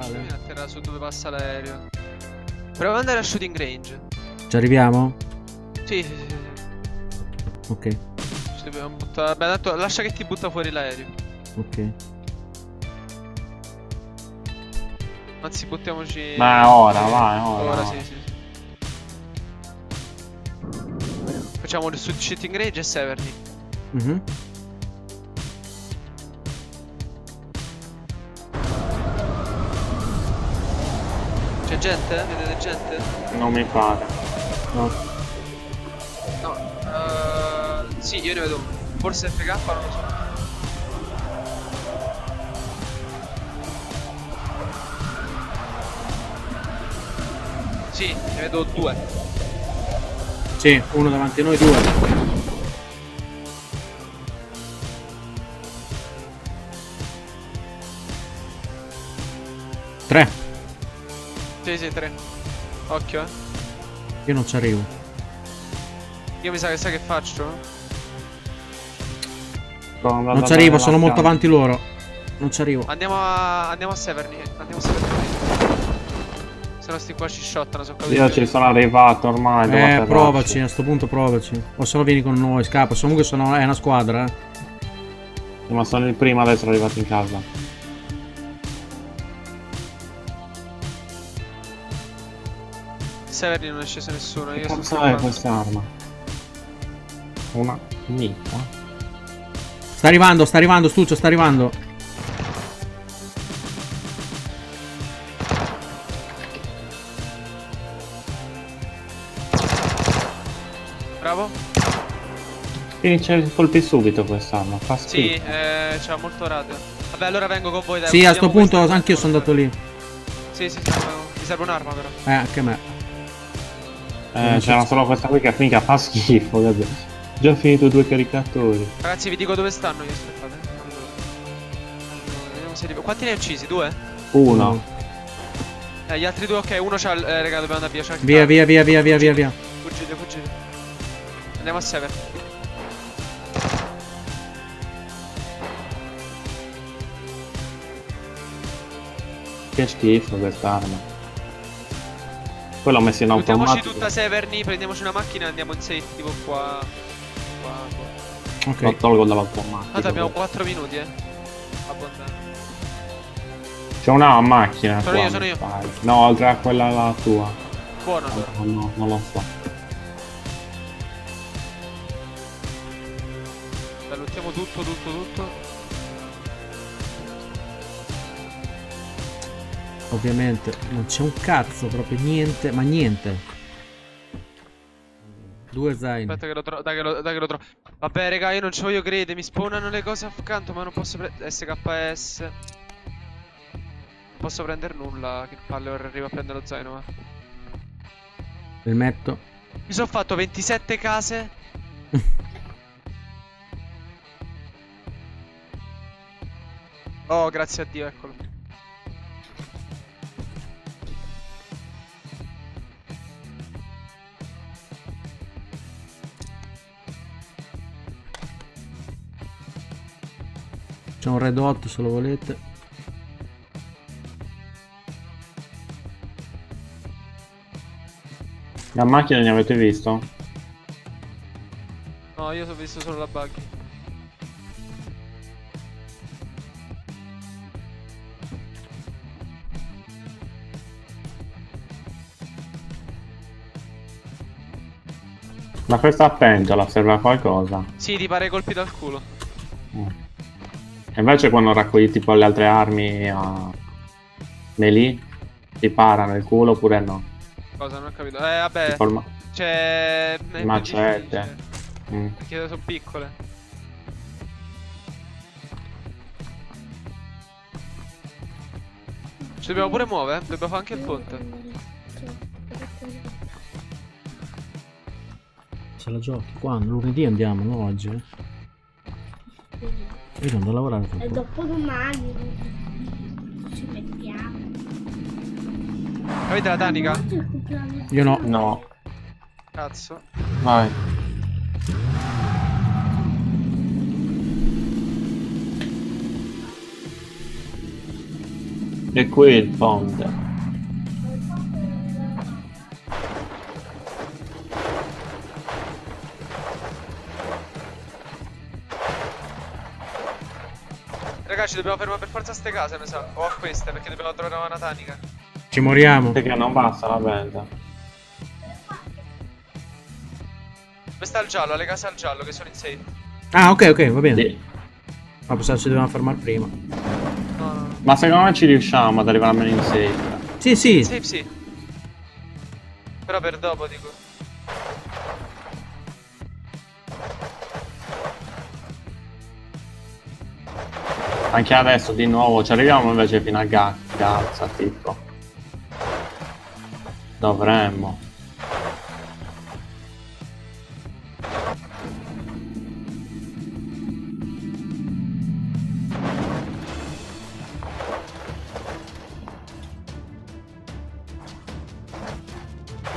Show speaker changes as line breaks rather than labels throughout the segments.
Sale.
Mi atterrà su dove passa l'aereo. Proviamo ad andare a shooting range.
Ci arriviamo?
Sì, sì, sì. sì.
Ok,
Ci dobbiamo buttare. Beh, tanto lascia che ti butta fuori l'aereo.
ok.
Anzi, buttiamoci.
Ma ora, vai, ora.
Ora sì, sì. sì. Facciamo il shooting range e Severny.
Mhm.
C'è gente? Vedete gente?
Non mi pare.
No.
No. eh, sì, io ne vedo. Forse FK, non lo so. Sì, ne vedo due.
Sì, uno davanti a noi, due. Tre.
Sì, sì, tre. Occhio, eh.
Io non ci arrivo.
Io mi sa che sai che faccio?
Non ci arrivo, sono molto avanti loro. Non ci arrivo.
Andiamo a. Andiamo a Severny. Andiamo a Severny. Se no sti qua ci shottano, sono capito.
Io ci sono arrivato ormai.
Eh, provaci, a sto punto provaci. O se no vieni con noi, scappa. Comunque sono, è una squadra, eh.
Sì, Ma sono il primo ad essere arrivato in casa.
Severny non è sceso nessuno. Io
cazzo è
scappando.
quest'arma? Una nicca?
Sta arrivando, sta arrivando, Stuccio, sta arrivando.
Bravo.
Finisce colpi subito quest'arma. Fa
Sì, eh, c'ha molto radio. Vabbè, allora vengo con voi. Dai,
Sì, a sto punto
questa-
anch'io sono andato lì.
Sì, sì, sì. Mi serve un'arma però.
Eh, anche a me.
Eh, c'era solo questa qui che mica fa schifo. guarda. Già finito due caricatori.
Ragazzi, vi dico dove stanno io. Aspettate. Allora. Allora, vediamo se arrivo- Quanti ne hai uccisi? Due?
Uno.
Eh, gli altri due, ok. Uno c'ha il. Eh, raga, dobbiamo andare via. C'ha il
Via, via, via, via, via, via, via.
Fuggite, fuggite. Andiamo a Sever.
Che schifo quest'arma. Poi l'ho messo in
Buttiamoci
automatico.
tutta Severny, prendiamoci una macchina e andiamo in safe, tipo qua. Qua, qua.
Ok.
Lo tolgo dall'automatico.
Tanto abbiamo 4 minuti, eh. Abbondante.
C'è una macchina.
Sono
qua,
io, sono io.
fai. No, oltre a quella la tua.
Buono allora.
No, no, non lo so.
Dai, lottiamo tutto, tutto, tutto.
Ovviamente non c'è un cazzo, proprio niente, ma niente. Due zaini.
Aspetta che lo trovo, dai che lo, dai che lo trovo. Vabbè, raga, io non ci voglio credere, mi spawnano le cose accanto, ma non posso prendere SKS. Non posso prendere nulla, che palle, ora arrivo a prendere lo zaino.
Il metto.
Mi sono fatto 27 case. Oh, grazie a Dio, eccolo.
C'è un red hot se lo volete.
La macchina ne avete visto?
No, io ho visto solo la buggy.
Ma questa pentola serve a qualcosa?
Sì, ti pare colpi dal culo.
Mm. E invece quando raccogli tipo le altre armi a... melee, ti parano il culo oppure no?
Cosa, non ho capito. Eh, vabbè.
Ma-
C'è.
macete. Mm.
Perché sono piccole. Ci dobbiamo pure muovere, eh? Dobbiamo fare anche il ponte.
Se la giochi quando? Lunedì andiamo, no oggi. Andare a lavorare tra
E dopo domani ci mettiamo.
Avete la tanica?
Io no.
No,
Cazzo.
vai. E qui il ponte.
Ragazzi, dobbiamo fermare per forza a ste case, mi sa. O a queste, perché dobbiamo trovare una tanica.
Ci moriamo.
Perché non basta la venta.
Dove sta il giallo? Le case al giallo, che sono in safe.
Ah, ok, ok, va bene.
Sì.
Ma pensavo ci dovevamo fermare prima.
No.
Ma secondo me ci riusciamo ad arrivare almeno in safe.
Sì, sì.
Safe sì. Però per dopo, dico.
Anche adesso di nuovo ci arriviamo invece fino a Ga- Gaza, tipo. Dovremmo.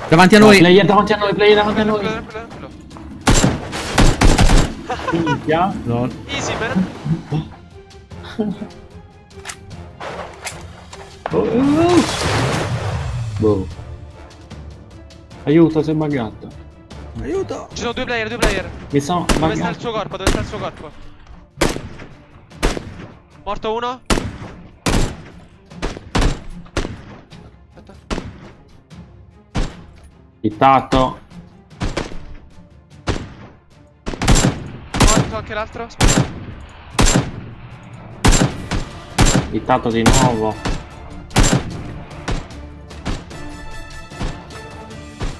Davanti a noi.
Player davanti a noi, player davanti a noi. Minchia.
Easy, man.
Boh. Aiuto, sei buggato.
Aiuto.
Ci sono due player, due player.
Mi sono
Dove sta il
buggato.
suo corpo? Dove sta il suo corpo? Morto uno? Aspetta.
Hittato.
Morto anche l'altro? Aspetta.
Hittato di nuovo.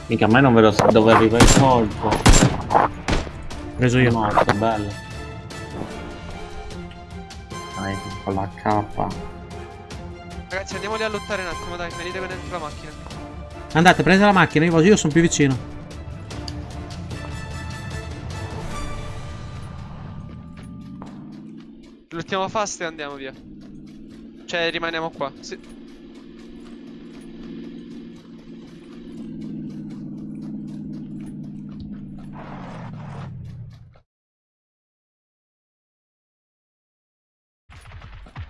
Mica a me non vedo dove arriva il colpo.
Preso io.
Morto, bello. Dai, con la K.
Ragazzi, andiamo lì a lottare un attimo, dai. Venite con dentro la macchina.
Andate, prendete la macchina, io, io sono più vicino.
Lottiamo fast e andiamo via. Cioè, rimaniamo qua. Sì.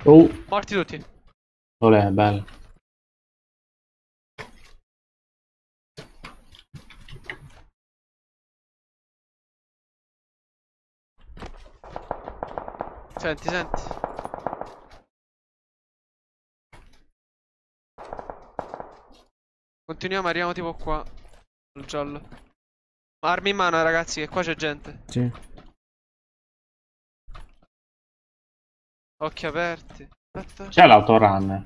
Oh,
Morti tutti.
olè, bello.
Senti, senti. Continuiamo, arriviamo tipo qua. Il giallo. Armi in mano, ragazzi, che qua c'è gente.
Sì.
Occhi aperti. Aspetta.
C'è l'autorun.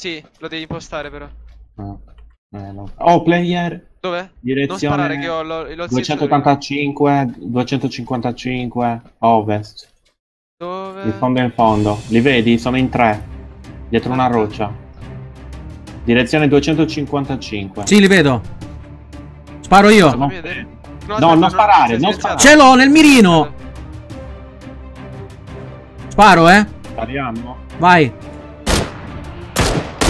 Sì, lo devi impostare però.
Ah, eh, no. Oh, player.
Dove?
Direzione
Non sparare che ho lo, l'ho
285, 255 ovest.
Dove?
In fondo in fondo. Li vedi? Sono in tre. Dietro una roccia. Direzione 255.
Sì, li vedo. Sparo io.
No. No, non sparare, non
silenziato.
Ce l'ho nel mirino. Sparo, eh.
Spariamo.
Vai.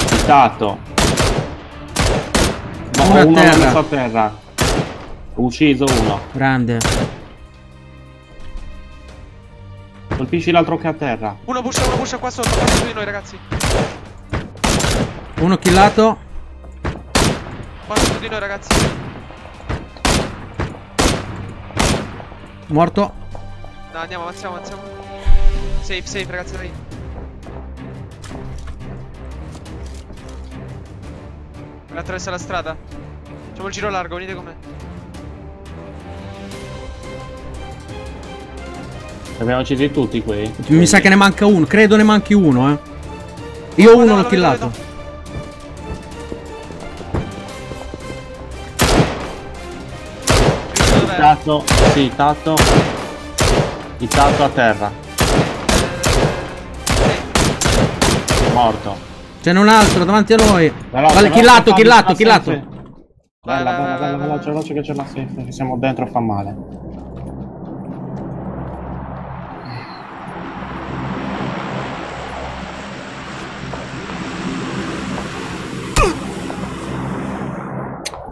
Stato. No,
Uno a
uno
terra.
messo a terra. Ucciso uno.
Grande.
Colpisci l'altro che è a terra.
Uno pusha, uno pusha qua sotto, qua sotto di noi, ragazzi.
Uno killato.
Qua sotto di noi, ragazzi.
Morto.
No, andiamo, avanziamo, avanziamo. Safe, safe, ragazzi, dai. Attraversa la strada. Facciamo il giro largo, venite con me.
Abbiamo uccisi tutti qui.
Mi sa che ne manca uno. Credo ne manchi uno, eh. Io
No,
uno
no,
l'ho killato.
Hittato. Sì, hittato. Hittato a terra. Morto.
Ce n'è un altro davanti a noi.
Veloce,
Vale, killato, killato, killato.
Bella, bella, bella, veloce, veloce che c'è la safe, che siamo dentro fa male.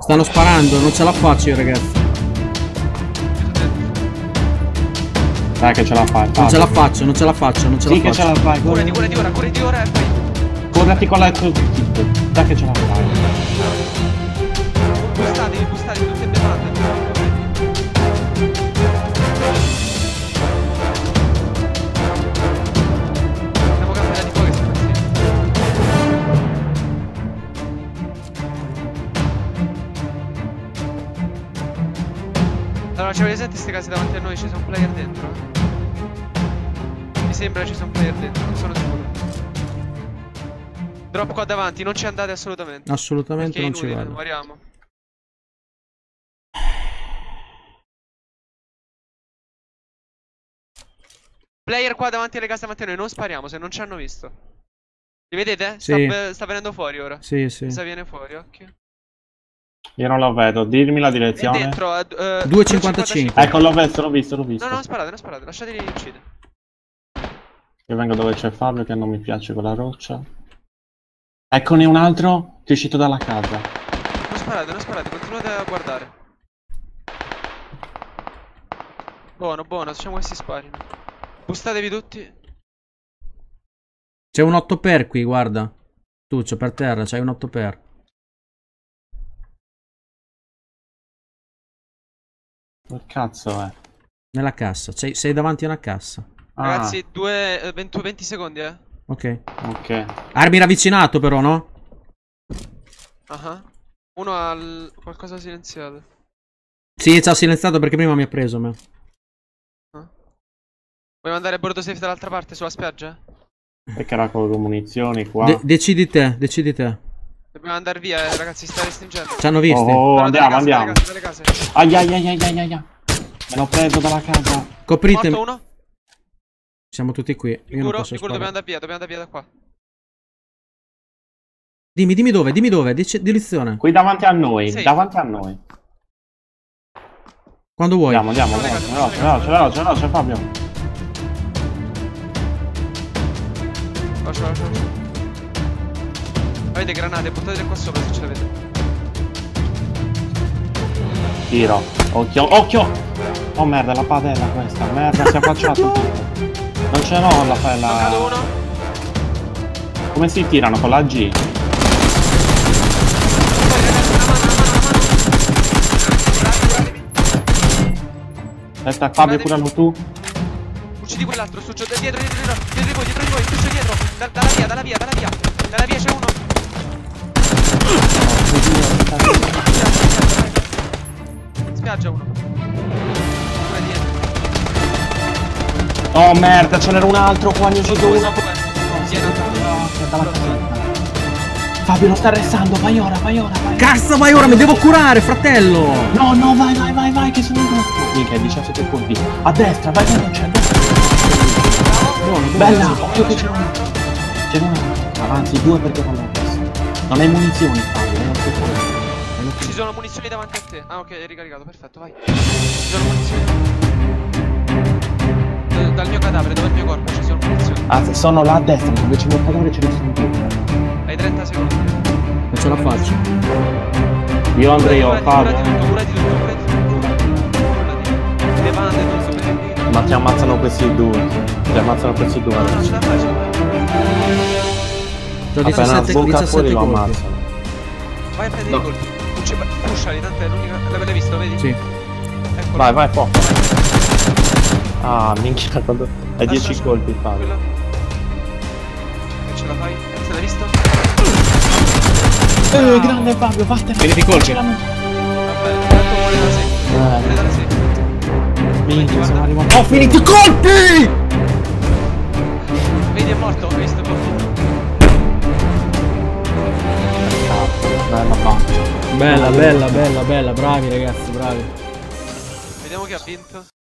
Stanno sparando, non ce la faccio io, ragazzi.
Dai che ce la fai.
Non ce la faccio, non ce la faccio, non ce
Sì
la
che ce
faccio.
la fai. Guarda.
curati ora, curati ora e poi.
Corrati con la Dai che ce la fai.
Allora, ci avete sentito queste case davanti a noi? Ci sono player dentro? Mi sembra ci sono un player dentro, non sono sicuro. Drop qua davanti, non ci andate assolutamente.
Assolutamente non ci
inutile,
vado.
moriamo. Player qua davanti alle case davanti a noi, non spariamo se non ci hanno visto. Li vedete? Sta,
Sì.
be- sta venendo fuori ora.
Sì, sì.
Sa viene fuori, occhio.
Io non lo vedo, dimmi la
È
direzione.
dentro, eh, eh,
2,55.
Ecco, l'ho visto, l'ho visto, l'ho visto.
No, no, sparate, non sparate, lasciateli uccidere.
Io vengo dove c'è Fabio che non mi piace quella roccia. Eccone un altro che è uscito dalla casa.
Non sparate, non sparate, continuate a guardare. Buono, buono, facciamo che si sparino. Bustatevi tutti.
C'è un 8 per qui, guarda. Tuccio, per terra, c'hai un 8 per.
Che cazzo è?
Nella cassa. C'hai- sei davanti a una cassa.
Ah,
Ragazzi, due, eh, 20, 20 secondi, eh.
Ok.
ok.
Armi ravvicinato però, no?
Ah. Uno ha il- qualcosa silenziato.
Sì, ci ha silenziato perché prima mi ha preso me.
Vogliamo andare a bordo safe dall'altra parte, sulla spiaggia?
Perché era con le munizioni qua.
De- decidi te, decidi te.
Dobbiamo andare via, eh, ragazzi, sta restringendo.
Ci hanno visti.
Oh, andiamo,
case,
andiamo.
Dalle case, dalle case.
Ai ai ai ai ai ai. Me l'ho preso dalla casa.
Copritemi.
Morto uno?
Siamo tutti qui. Io non
Sicuro?
posso
Sicuro dobbiamo andare via, dobbiamo andare via da qua.
Dimmi, dimmi dove, dimmi dove. Dice- direzione.
Qui davanti a noi,
Sì.
davanti a noi.
Quando vuoi.
Andiamo, andiamo, veloce, veloce, veloce, veloce, Fabio.
Lascia, lascia, lascia. Avete granate, buttatele qua sopra se ce l'avete.
Tiro. Occhio, occhio! Oh merda, la padella questa. Merda, si è affacciato. Non ce l'ho la
uno.
Come si tirano con la G? Aspetta, Fabio, curalo tu.
Uccidi quell'altro, Succio, dietro, dietro, dietro, dietro di voi, dietro di voi, Succio dietro. Da- dalla via, dalla via, dalla via. Dalla via c'è uno. Spiaggia uno.
Oh merda, ce n'era un altro qua, ne ho ucciso uno. Fabio lo sta arrestando, vai ora, vai ora, vai.
Cazzo, vai ora, mi devo curare, fratello.
No, no, vai, vai, vai, vai, che sono in gruppo. Mica, 17 colpi. A destra, vai, vai, c'è a destra.
Buono.
Bella, occhio che c'è un altro. C'è un altro. Anzi, due perché non visto. Non hai munizioni, Fabio, non.
Ci sono munizioni davanti a te. Ah, ok, è ricaricato, perfetto, vai. Ci sono munizioni. Eh, Dal mio cadavere, dove è il mio corpo, ci sono munizioni.
Ah, sono là a destra, invece il mio cadavere ce ne sono due.
Hai 30 secondi.
Non ce la faccio.
Io andrei io,
Curati,
Fabio.
curati tutto, curati tutto, curati tutto. Curati. Levante tutto, prendi.
Ma ti ammazzano questi due. Ti ammazzano questi due
No, no, ce la fai,
C'ho
Appena
17,
sbocca
17
fuori lo
colpi.
ammazzano.
Vai a prendere
No.
i colpi. Push- Pushali, tanto è l'unica. L'avete visto, vedi?
Sì.
Eccolo.
Vai, vai, fuoco. Ah, minchia, quando... Hai 10
Lascia-
colpi, Fabio.
Quella. E ce la fai? Se l'hai visto?
Eh, grande Fabio, vattene.
Vedi i colpi?
Va bene, tanto muore da sé. Muore da sé.
Minchia, sono arrivato.
Ho finito i colpi!
Vedi, è morto, hai visto?
Bella.
Bella, bella, bella, bella. Bravi ragazzi, bravi.
Vediamo chi ha vinto.